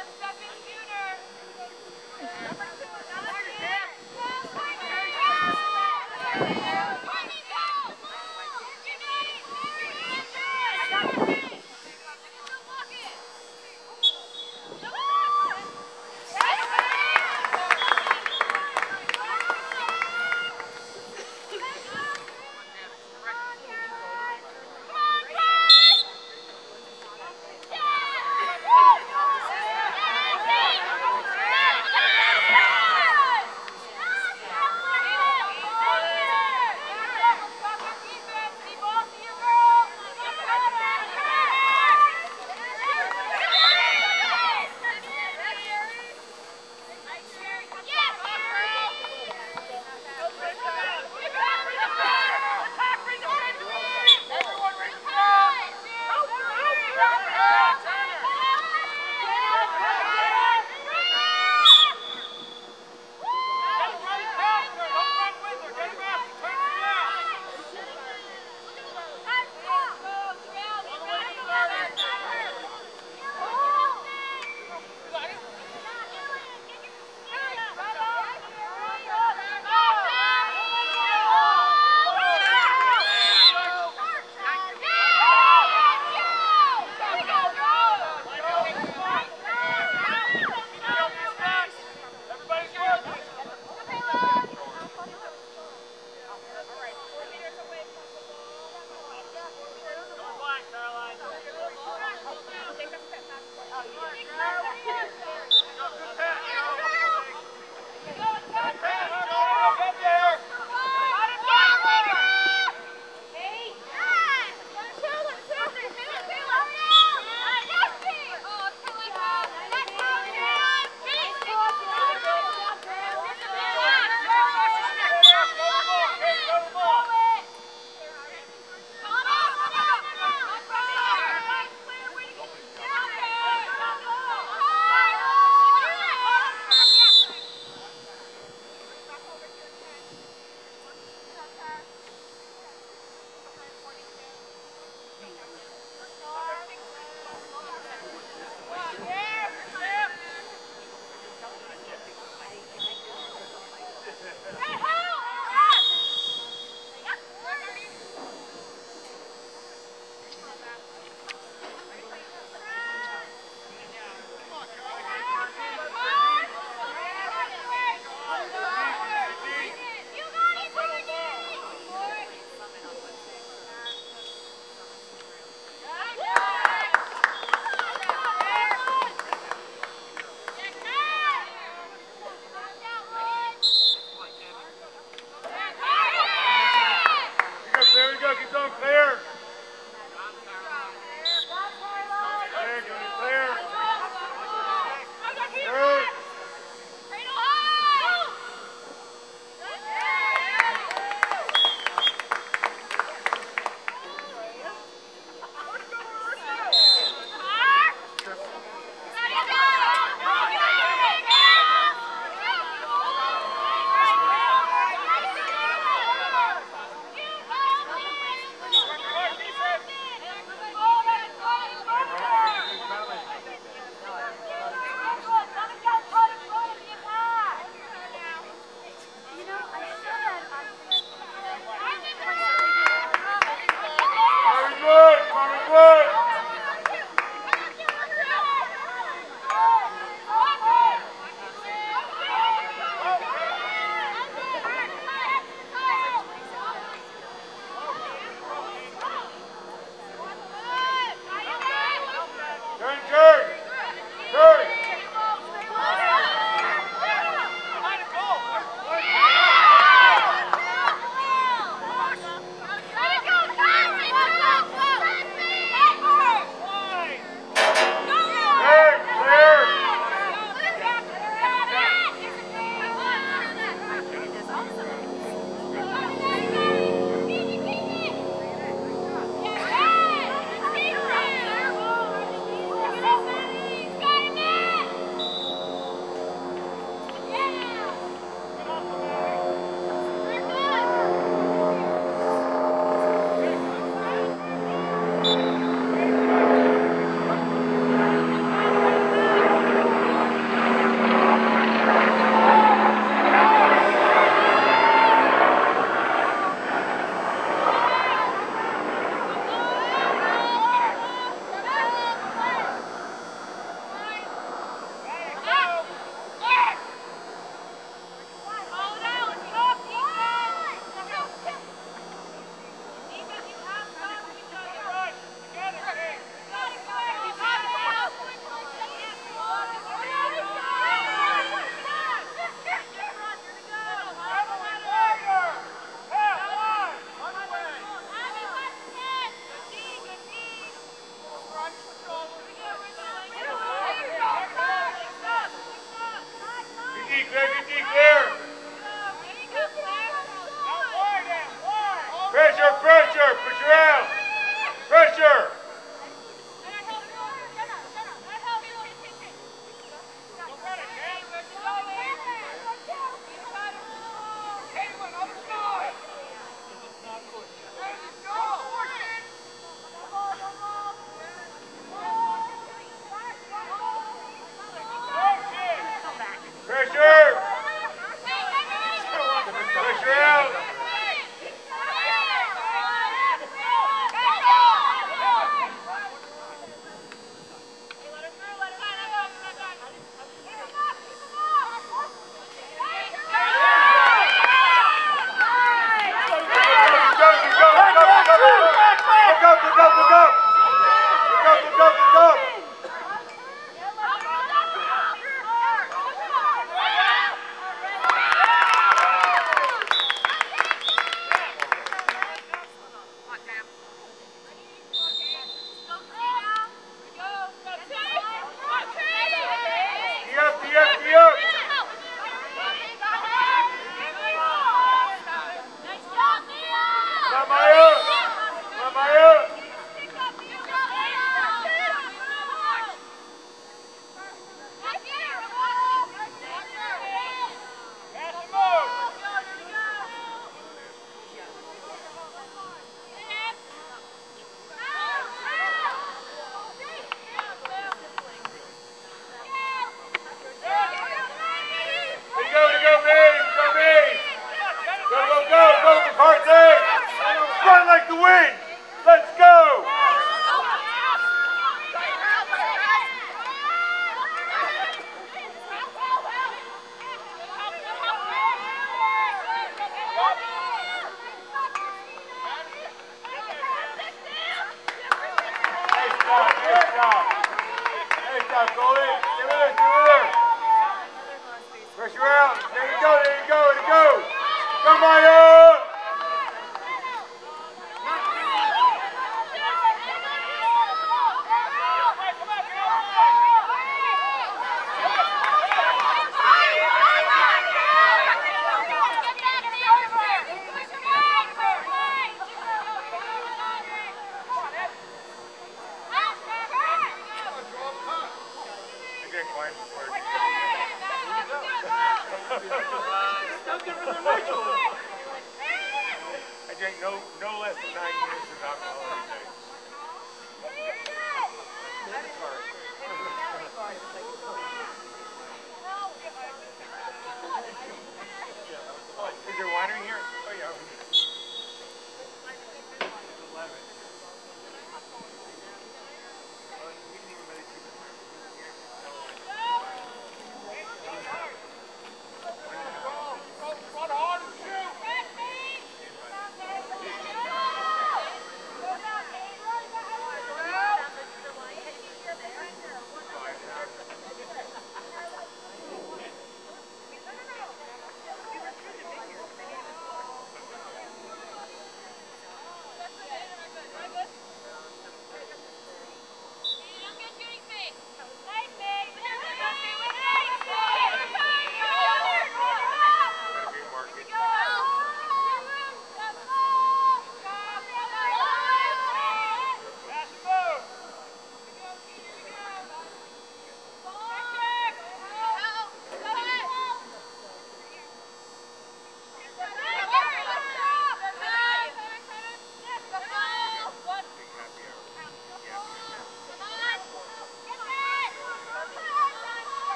Number seven, Shooter. Number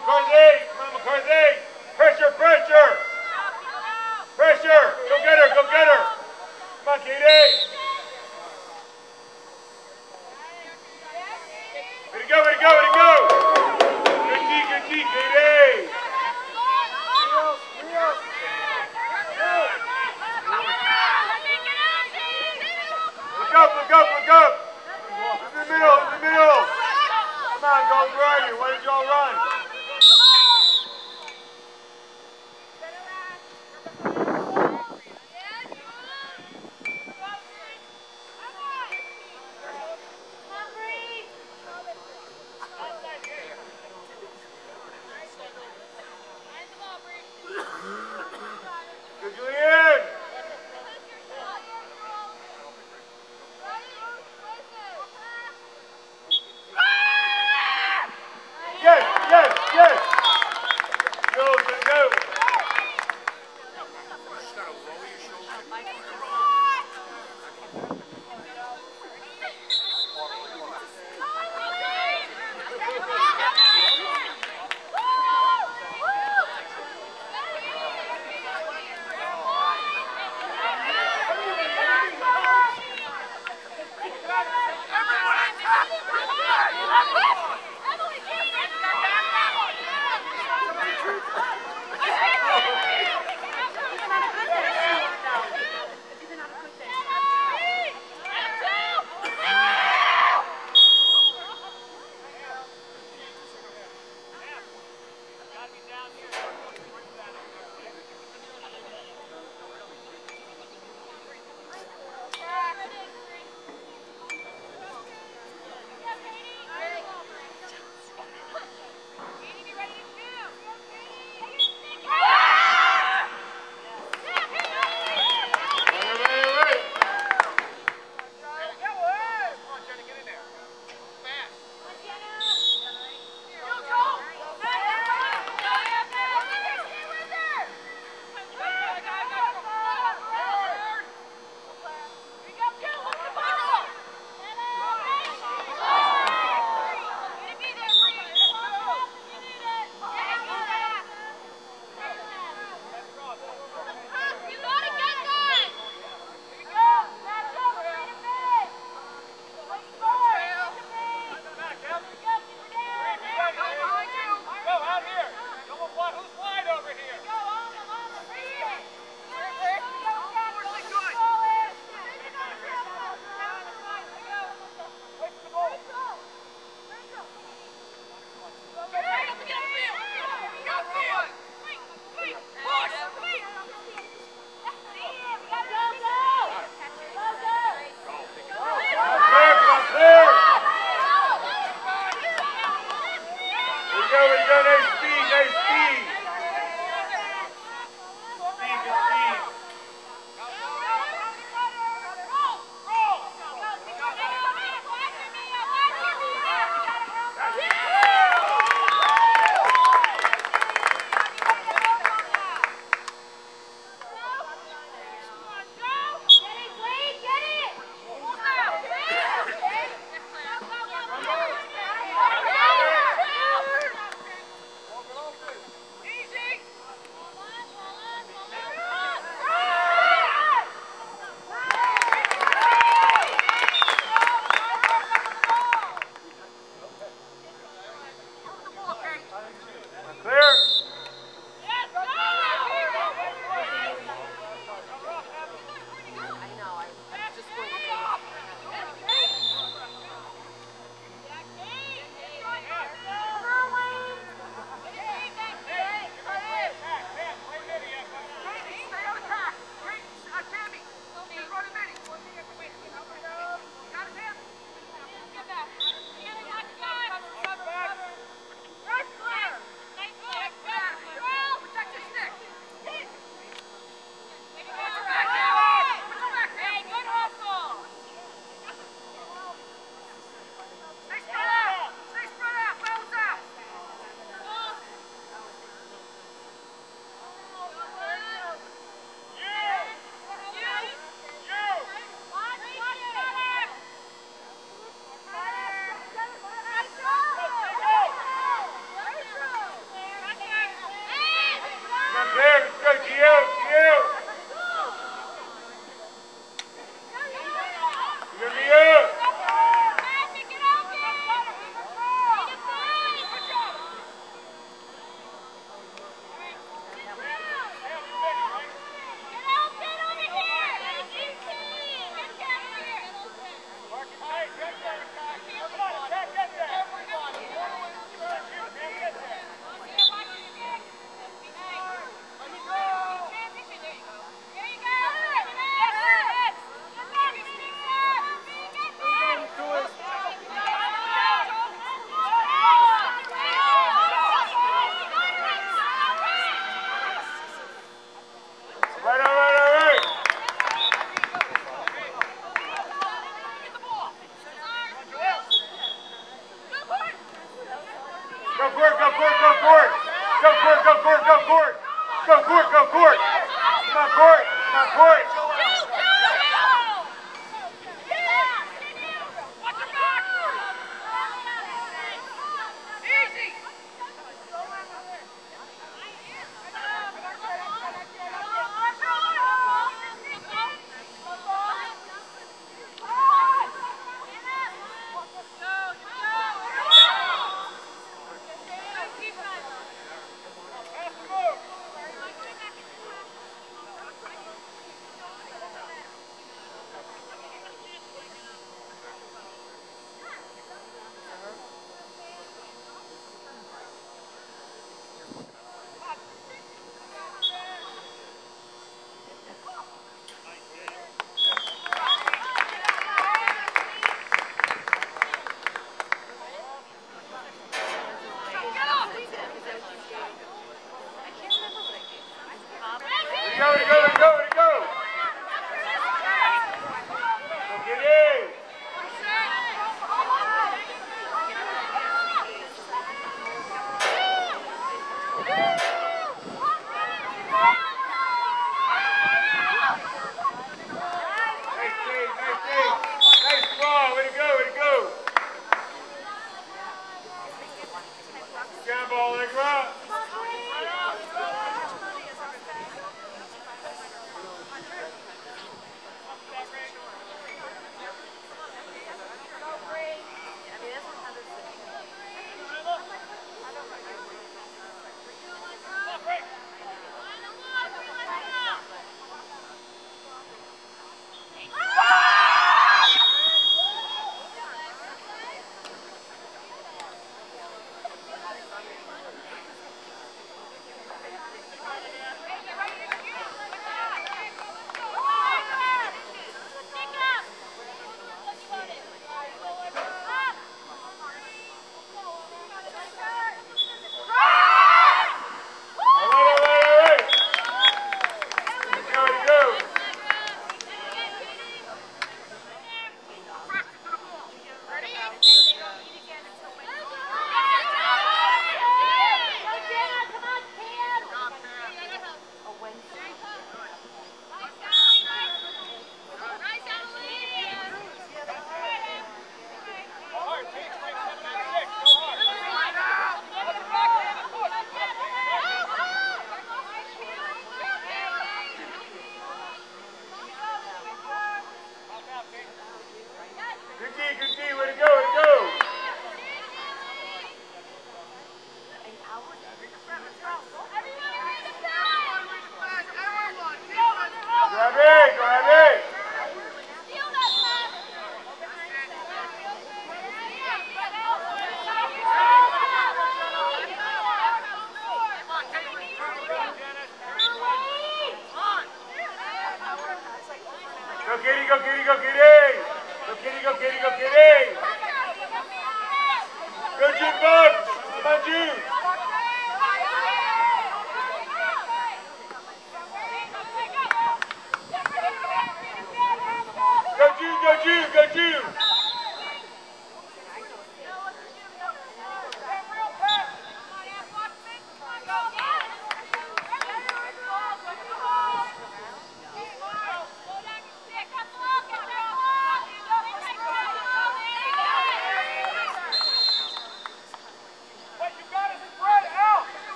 McCarthy! Come on, McCarthy! Pressure, pressure! Pressure! Go get her, go get her! Come on, Katie!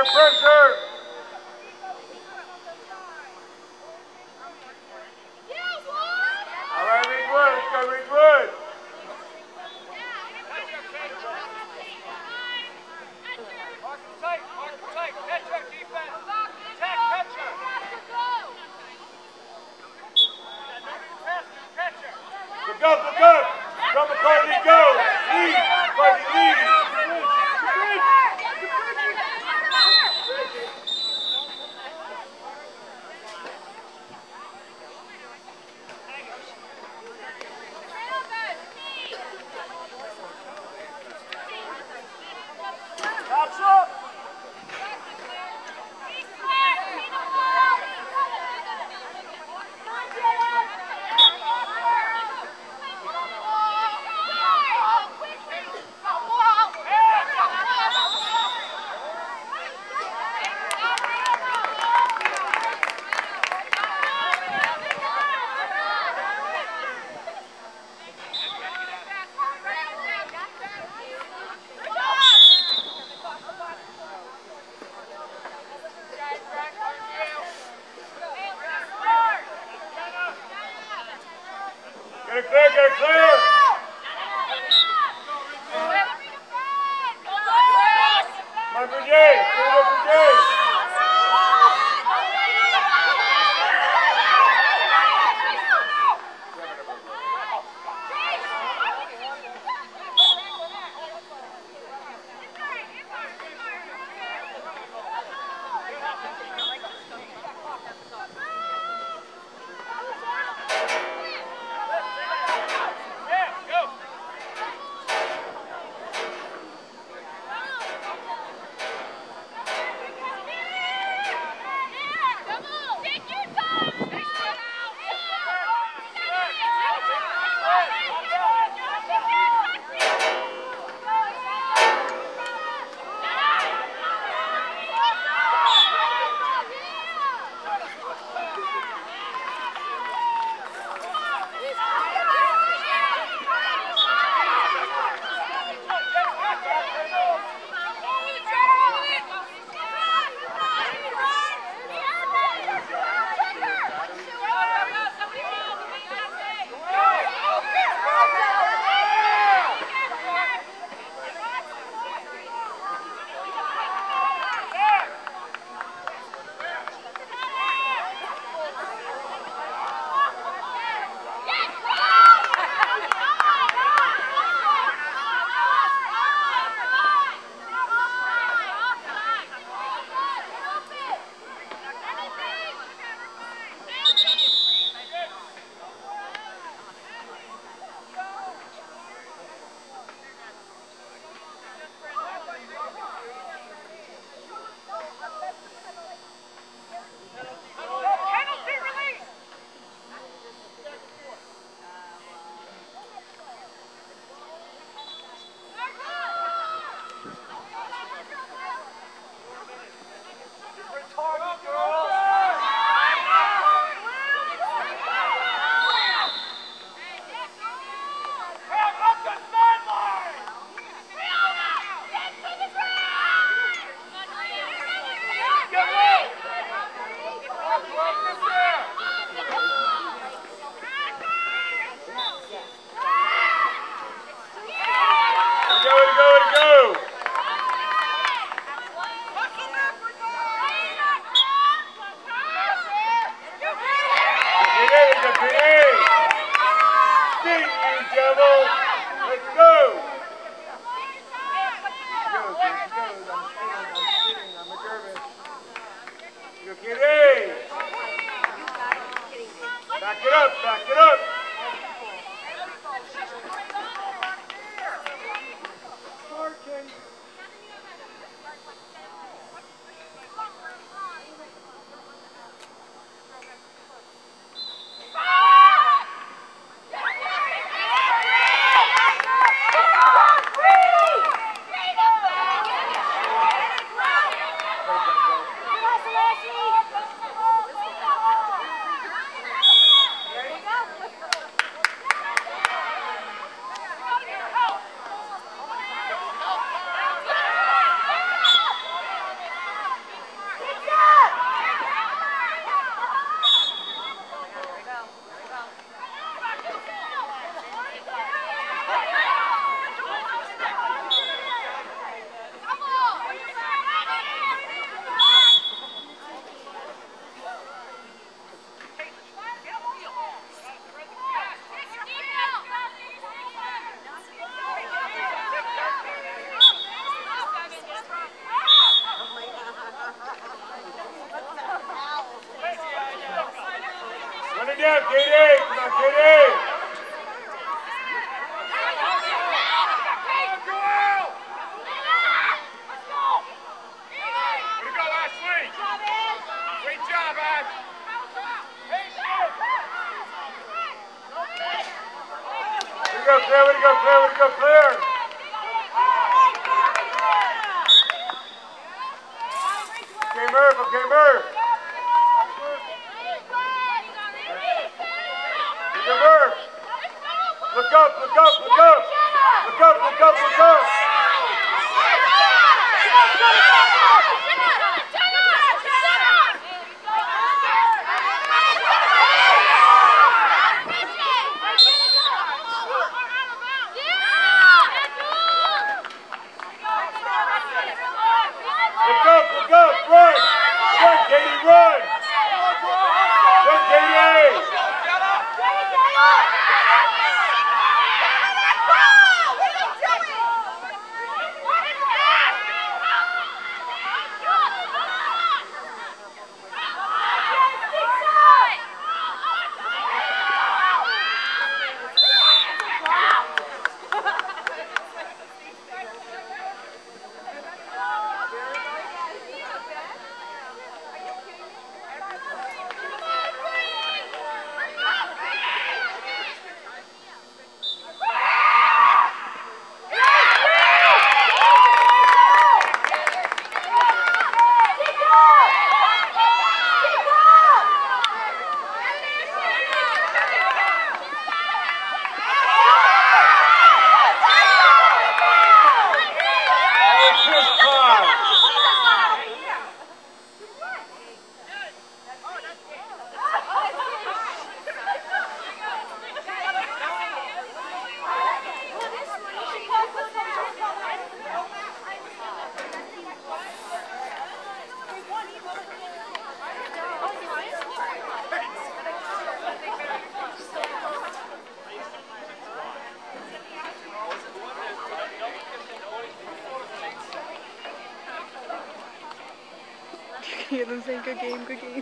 Pressure, pressure. Clear, way to go, clear, way to go, clear. Okay, Murph, okay, Murph. Okay, Murph. Look up, look up, look up. Look up, look up, look up. Look good game, good game.